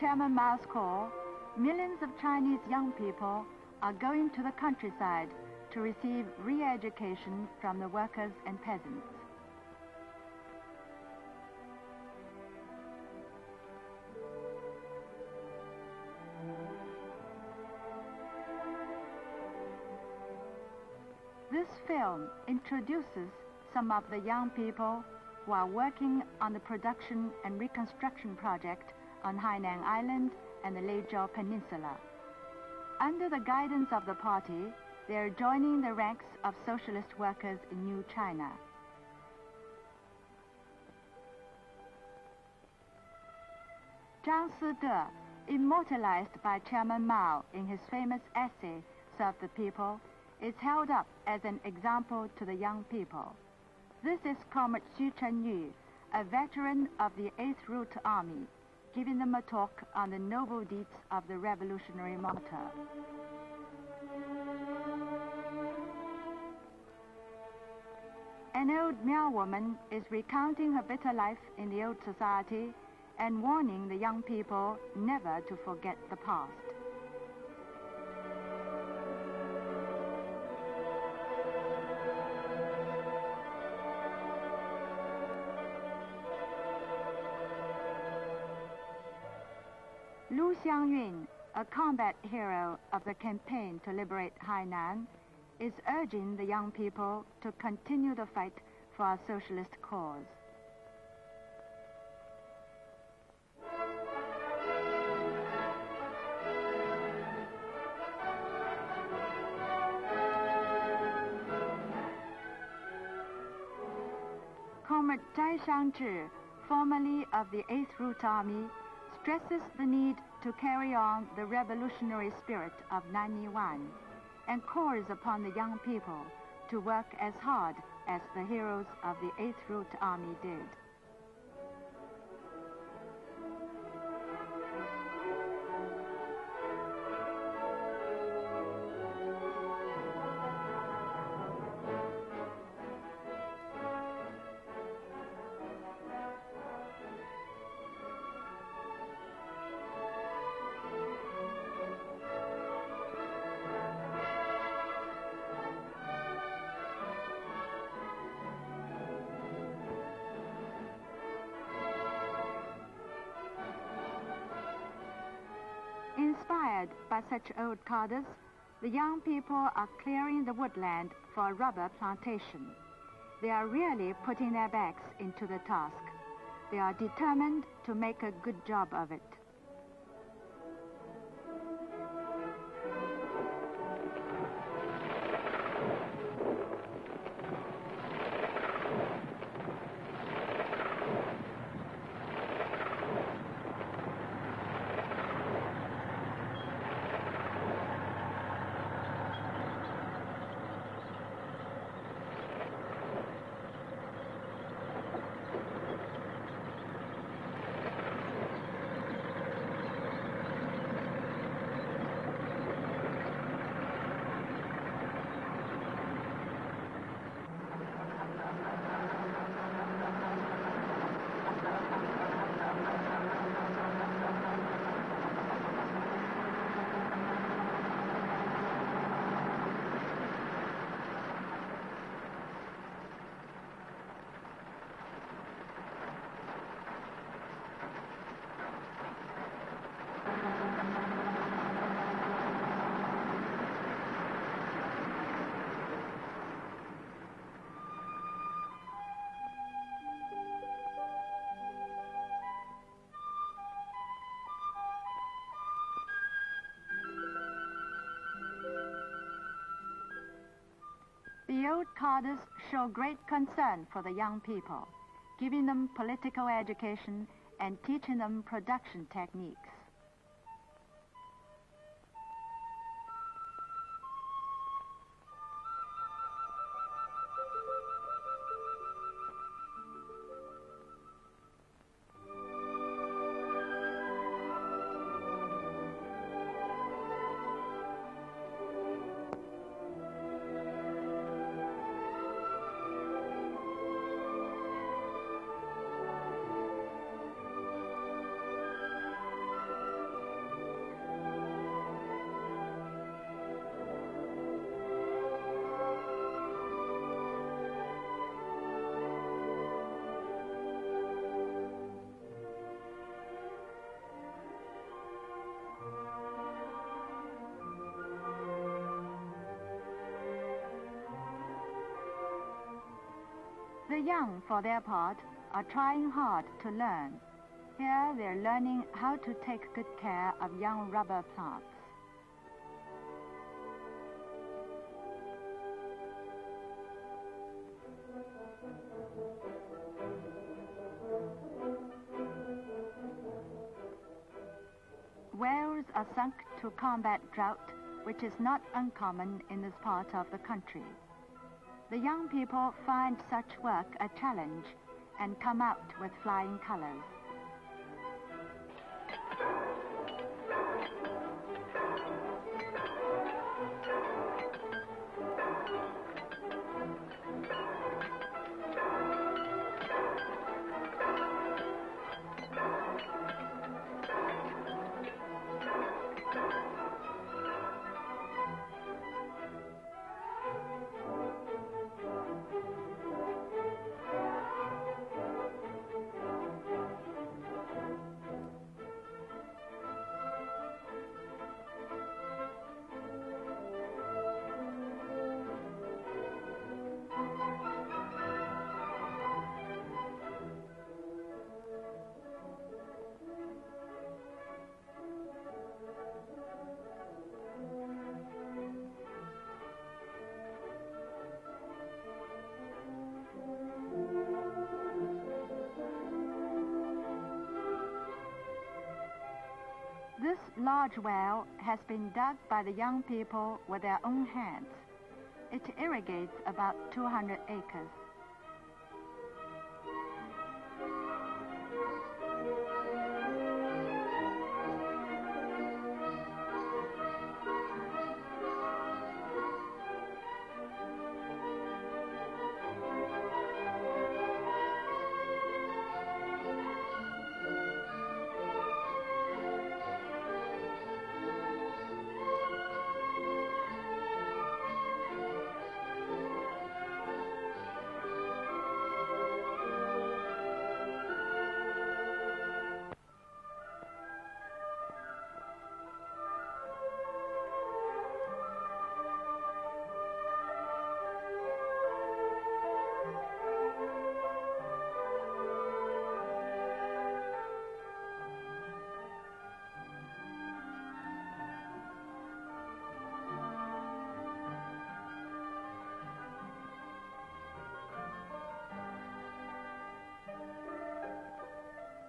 Chairman Mao's call, millions of Chinese young people are going to the countryside to receive re-education from the workers and peasants. This film introduces some of the young people who are working on the production and reconstruction project on Hainan Island and the Leizhou Peninsula. Under the guidance of the party, they are joining the ranks of socialist workers in New China. Zhang Side, immortalized by Chairman Mao in his famous essay, Serve the People, is held up as an example to the young people. This is Comrade Xu Chenyu, a veteran of the 8th Route Army, giving them a talk on the noble deeds of the revolutionary martyr. An old Miao woman is recounting her bitter life in the old society and warning the young people never to forget the past. Lu Xiangyun, a combat hero of the campaign to liberate Hainan, is urging the young people to continue the fight for our socialist cause. Comrade Zhai Shangzhi, formerly of the 8th Route Army, stresses the need to carry on the revolutionary spirit of Nanniwan and calls upon the young people to work as hard as the heroes of the 8th Route Army did. By such old cadres, the young people are clearing the woodland for a rubber plantation. They are really putting their backs into the task. They are determined to make a good job of it. Old cadres show great concern for the young people, giving them political education and teaching them production techniques. Young, for their part, are trying hard to learn. Here they're learning how to take good care of young rubber plants. Wells are sunk to combat drought, which is not uncommon in this part of the country. The young people find such work a challenge and come out with flying colors. Large well has been dug by the young people with their own hands. It irrigates about 200 acres.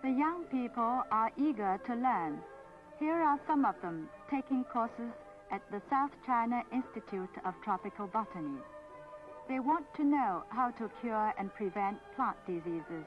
The young people are eager to learn. Here are some of them taking courses at the South China Institute of Tropical Botany. They want to know how to cure and prevent plant diseases.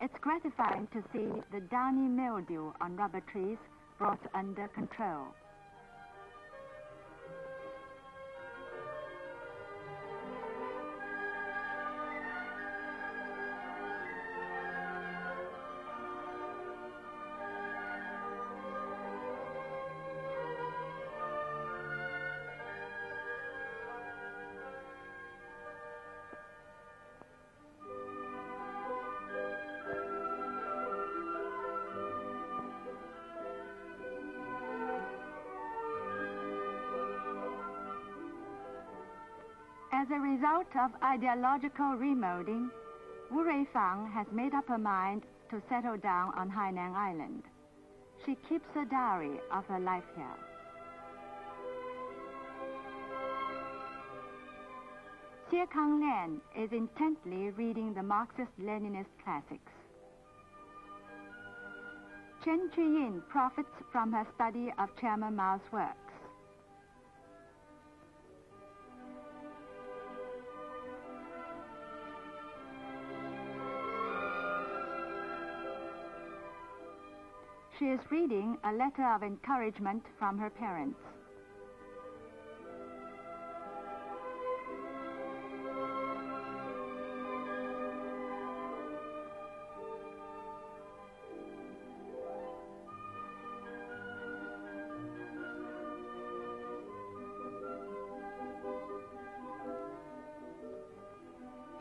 It's gratifying to see the downy mildew on rubber trees brought under control. As a result of ideological remolding, Wu Ruifang has made up her mind to settle down on Hainan Island. She keeps a diary of her life here. Xie Kang Lian is intently reading the Marxist-Leninist classics. Chen Chuyin profits from her study of Chairman Mao's works. She is reading a letter of encouragement from her parents.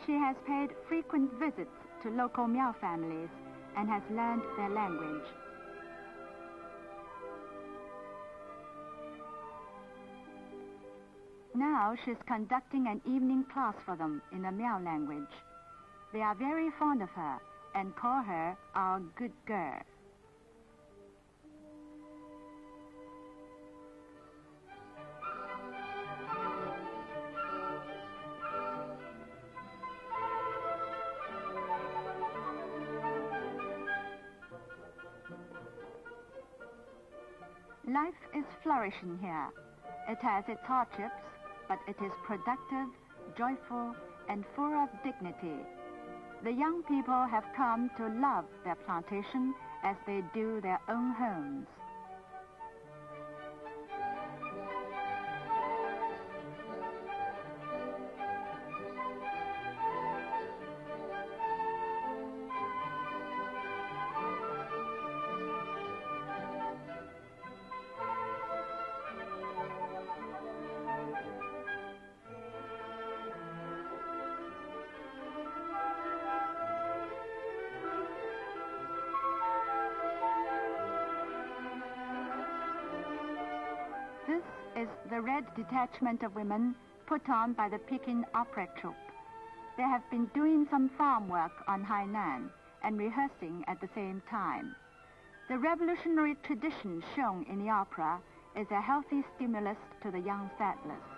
She has paid frequent visits to local Miao families and has learned their language. Now she's conducting an evening class for them in the Miao language. They are very fond of her and call her our good girl. Life is flourishing here. It has its hardships, but it is productive, joyful, and full of dignity. The young people have come to love their plantation as they do their own homes. Is the red detachment of women put on by the Peking Opera Troupe. They have been doing some farm work on Hainan and rehearsing at the same time. The revolutionary tradition shown in the opera is a healthy stimulus to the young settlers.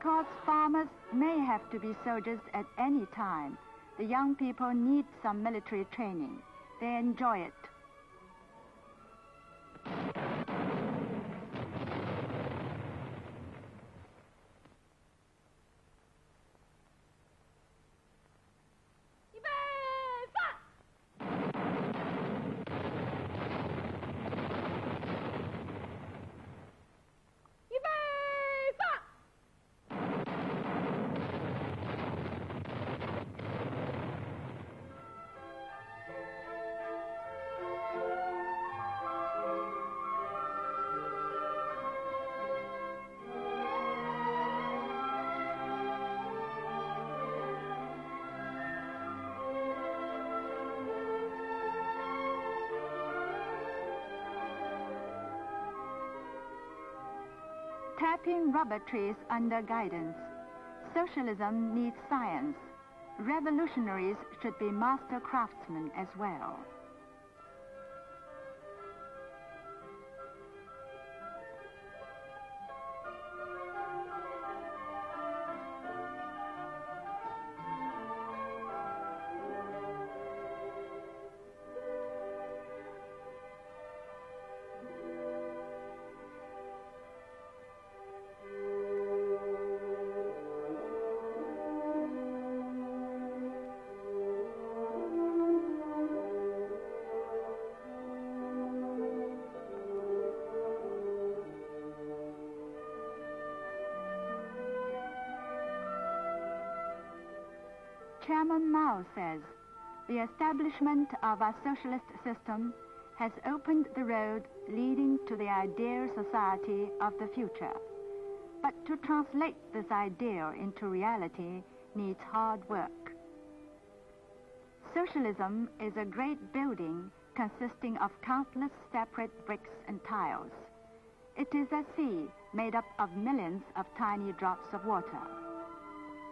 Because farmers may have to be soldiers at any time, the young people need some military training. They enjoy it. Tapping rubber trees under guidance. Socialism needs science. Revolutionaries should be master craftsmen as well. Chairman Mao says, the establishment of our socialist system has opened the road leading to the ideal society of the future. But to translate this ideal into reality needs hard work. Socialism is a great building consisting of countless separate bricks and tiles. It is a sea made up of millions of tiny drops of water.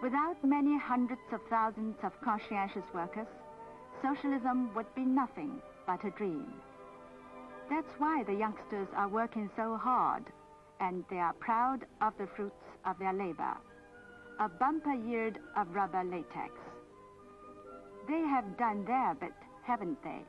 Without many hundreds of thousands of conscientious workers, socialism would be nothing but a dream. That's why the youngsters are working so hard, and they are proud of the fruits of their labor. A bumper yield of rubber latex. They have done their bit, haven't they?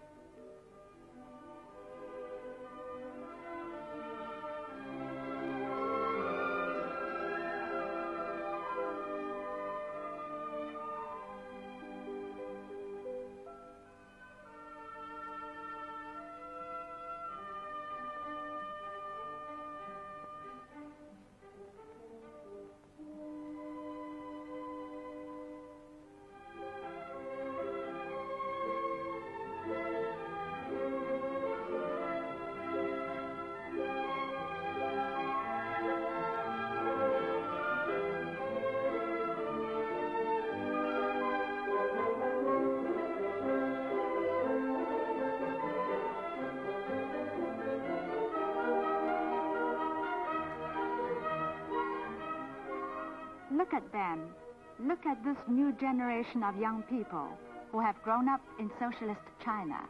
Look at them. Look at this new generation of young people who have grown up in socialist China.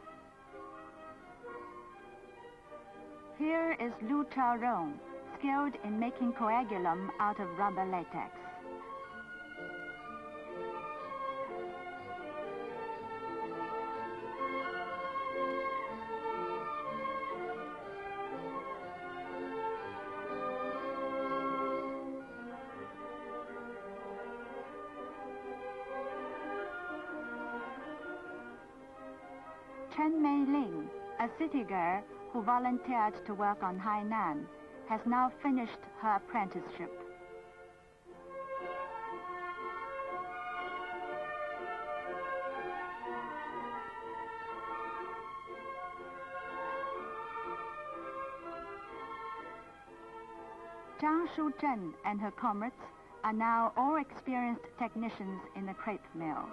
Here is Lu Chaorong, skilled in making coagulum out of rubber latex. Girl who volunteered to work on Hainan, has now finished her apprenticeship. Zhang Shuzhen and her comrades are now all experienced technicians in the crepe mill.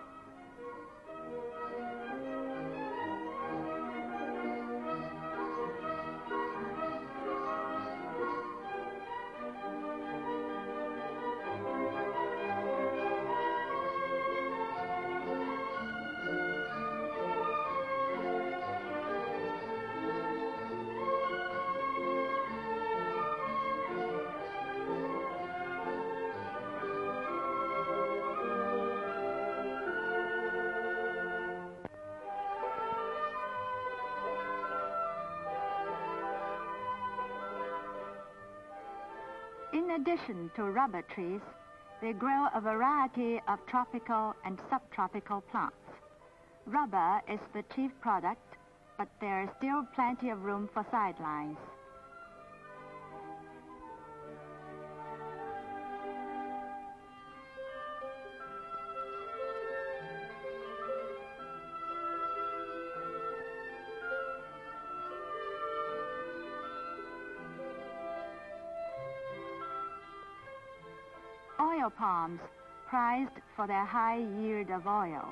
Addition to rubber trees, they grow a variety of tropical and subtropical plants. Rubber is the chief product, but there is still plenty of room for sidelines. Palms, prized for their high yield of oil.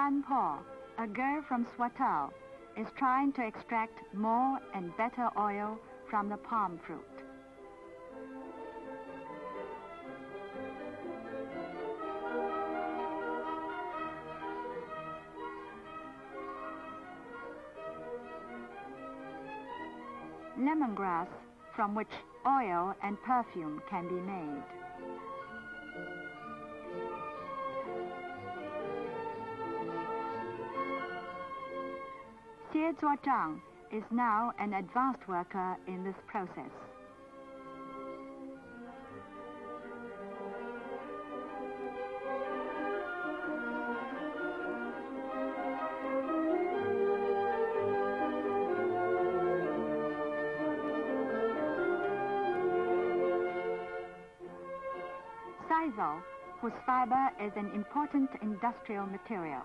Chen Wanpo, a girl from Swatow, is trying to extract more and better oil from the palm fruit. Lemongrass, from which oil and perfume can be made. Xie Zuozhang is now an advanced worker in this process. sisal, whose fiber is an important industrial material.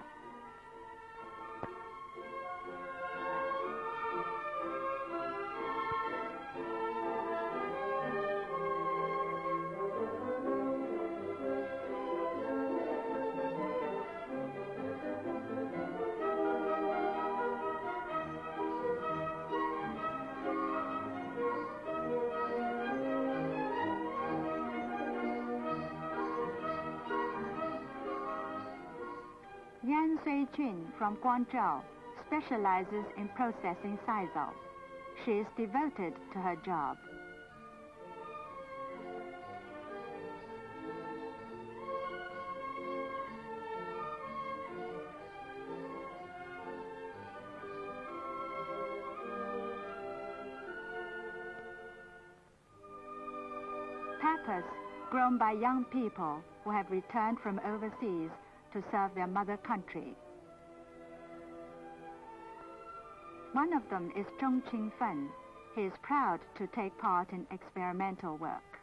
From Guangzhou specializes in processing sisal. She is devoted to her job. Peppers grown by young people who have returned from overseas to serve their mother country. One of them is Zhong Qingfen. He is proud to take part in experimental work.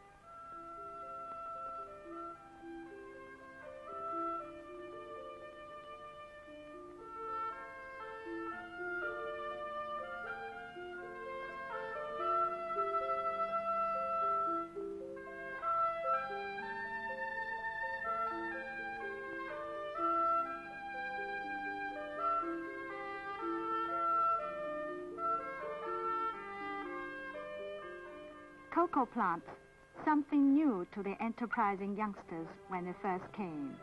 Cocoa plants, something new to the enterprising youngsters when they first came.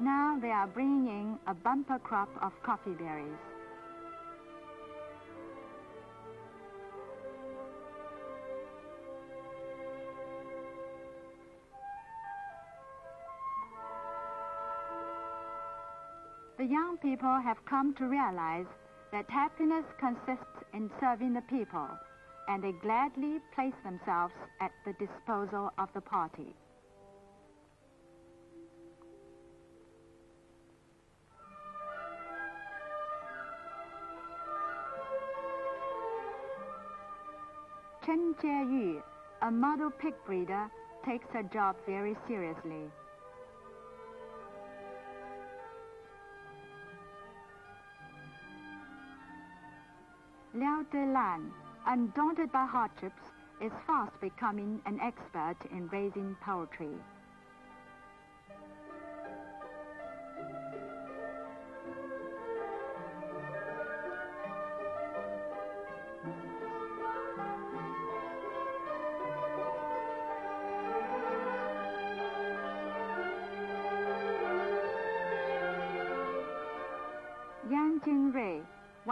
Now they are bringing in a bumper crop of coffee berries. Young people have come to realize that happiness consists in serving the people, and they gladly place themselves at the disposal of the party. Chen Jieyu, a model pig breeder, takes her job very seriously. Liao Delan, undaunted by hardships, is fast becoming an expert in raising poultry.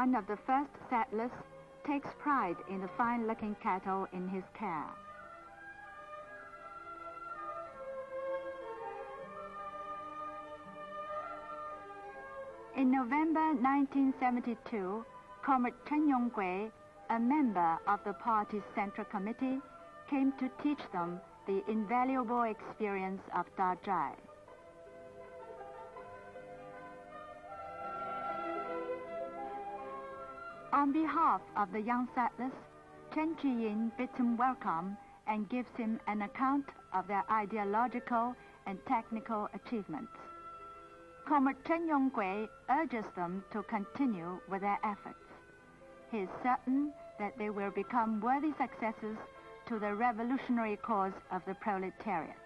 One of the first settlers, takes pride in the fine-looking cattle in his care. In November 1972, Comrade Chen Yonggui, a member of the party's Central Committee, came to teach them the invaluable experience of Da On behalf of the young settlers, Chen Jiyin bids him welcome and gives him an account of their ideological and technical achievements. Comrade Chen Yonggui urges them to continue with their efforts. He is certain that they will become worthy successors to the revolutionary cause of the proletariat.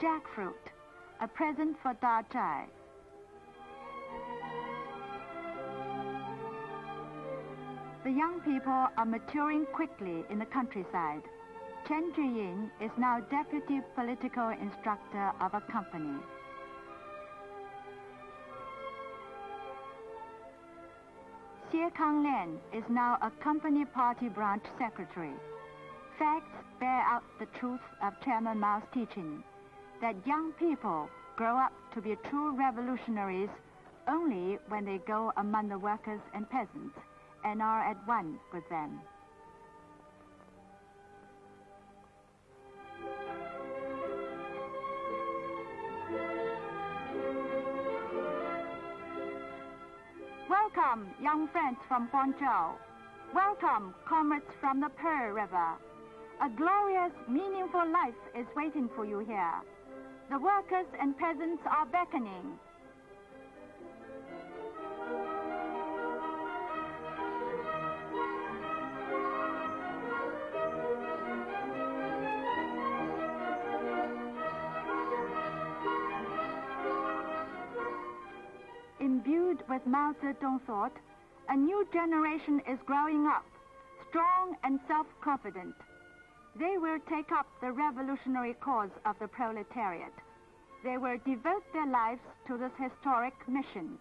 Jackfruit, a present for Da Zhai. The young people are maturing quickly in the countryside. Chen Juyin is now deputy political instructor of a company. Xie Kanglian is now a company party branch secretary. Facts bear out the truth of Chairman Mao's teaching that young people grow up to be true revolutionaries only when they go among the workers and peasants and are at one with them. Welcome, young friends from Guangzhou. Welcome, comrades from the Pearl River. A glorious, meaningful life is waiting for you here. The workers and peasants are beckoning. Imbued with Mao Zedong thought, a new generation is growing up, strong and self-confident. They will take up the revolutionary cause of the proletariat. They will devote their lives to this historic mission.